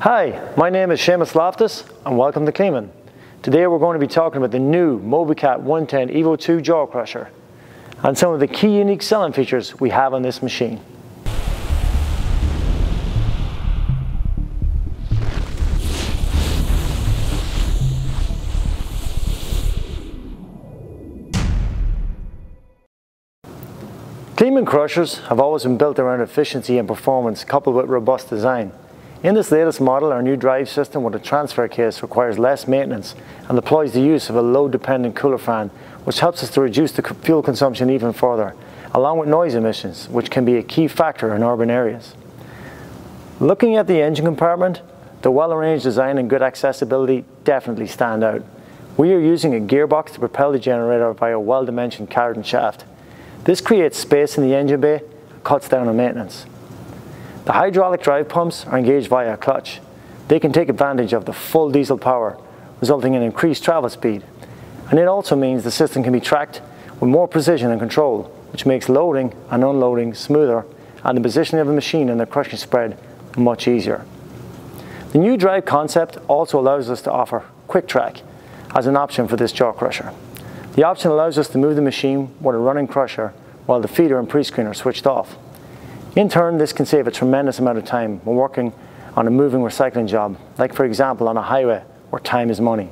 Hi, my name is Seamus Loftus and welcome to Kleemann. Today we're going to be talking about the new Mobicat 110 Evo 2 jaw crusher and some of the key unique selling features we have on this machine. Kleemann crushers have always been built around efficiency and performance coupled with robust design. In this latest model, our new drive system with a transfer case requires less maintenance and deploys the use of a load-dependent cooler fan, which helps us to reduce the fuel consumption even further, along with noise emissions, which can be a key factor in urban areas. Looking at the engine compartment, the well-arranged design and good accessibility definitely stand out. We are using a gearbox to propel the generator via a well-dimensioned cardan shaft. This creates space in the engine bay cuts down on maintenance. The hydraulic drive pumps are engaged via a clutch. They can take advantage of the full diesel power, resulting in increased travel speed. And it also means the system can be tracked with more precision and control, which makes loading and unloading smoother and the positioning of the machine and the crushing spread much easier. The new drive concept also allows us to offer quick track as an option for this jaw crusher. The option allows us to move the machine with a running crusher while the feeder and pre-screen are switched off. In turn, this can save a tremendous amount of time when working on a moving recycling job, like for example on a highway where time is money.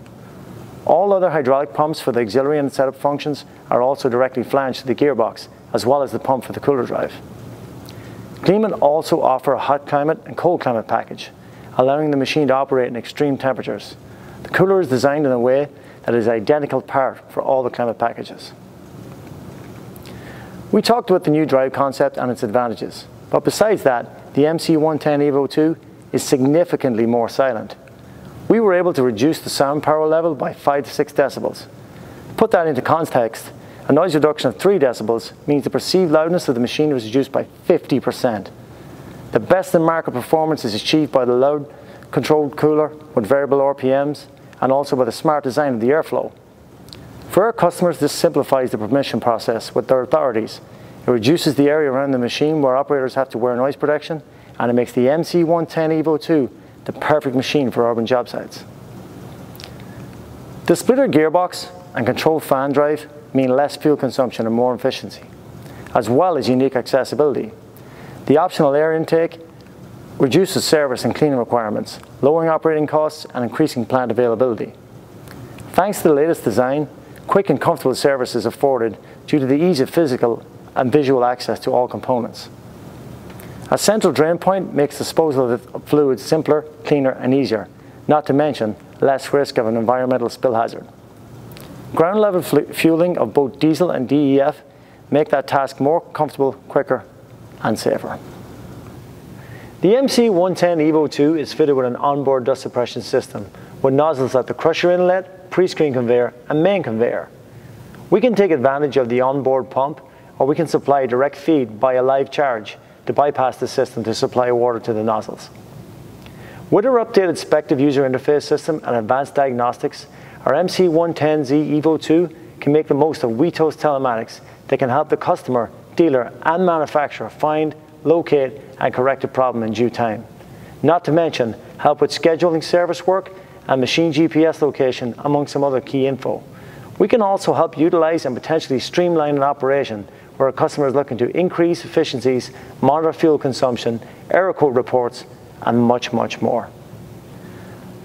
All other hydraulic pumps for the auxiliary and setup functions are also directly flanged to the gearbox, as well as the pump for the cooler drive. Kleemann also offer a hot climate and cold climate package, allowing the machine to operate in extreme temperatures. The cooler is designed in a way that is identical part for all the climate packages. We talked about the new drive concept and its advantages. But besides that, the MC110 Evo 2 is significantly more silent. We were able to reduce the sound power level by 5 to 6 decibels. Put that into context, a noise reduction of 3 decibels means the perceived loudness of the machine was reduced by 50%. The best in market performance is achieved by the loud controlled cooler with variable RPMs and also by the smart design of the airflow. For our customers, this simplifies the permission process with their authorities it reduces the area around the machine where operators have to wear noise protection, and it makes the MC110 Evo 2 the perfect machine for urban job sites. The splitter gearbox and controlled fan drive mean less fuel consumption and more efficiency, as well as unique accessibility. The optional air intake reduces service and cleaning requirements, lowering operating costs and increasing plant availability. Thanks to the latest design, quick and comfortable service is afforded due to the ease of physical and visual access to all components. A central drain point makes disposal of the fluids simpler, cleaner and easier, not to mention less risk of an environmental spill hazard. Ground level fueling of both diesel and DEF make that task more comfortable, quicker and safer. The MC110 Evo 2 is fitted with an onboard dust suppression system with nozzles at the crusher inlet, pre-screen conveyor and main conveyor. We can take advantage of the onboard pump or we can supply direct feed by a live charge to bypass the system to supply water to the nozzles. With our updated Spective user interface system and advanced diagnostics, our MC110Z Evo 2 can make the most of WITOS telematics that can help the customer, dealer and manufacturer find, locate and correct a problem in due time. Not to mention help with scheduling service work and machine GPS location among some other key info. We can also help utilize and potentially streamline an operation where a customer is looking to increase efficiencies, monitor fuel consumption, error code reports, and much, much more.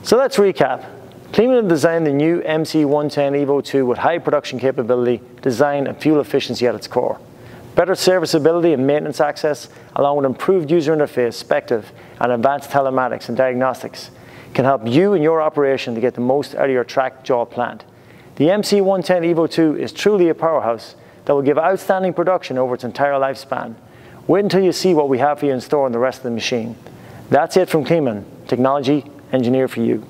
So let's recap. Kleemann designed the new MC110 Evo 2 with high production capability, design, and fuel efficiency at its core. Better serviceability and maintenance access, along with improved user interface, Spective, and advanced telematics and diagnostics, can help you and your operation to get the most out of your track jaw plant. The MC110 Evo 2 is truly a powerhouse that will give outstanding production over its entire lifespan. Wait until you see what we have for you in store on the rest of the machine. That's it from Kleemann, technology engineer for you.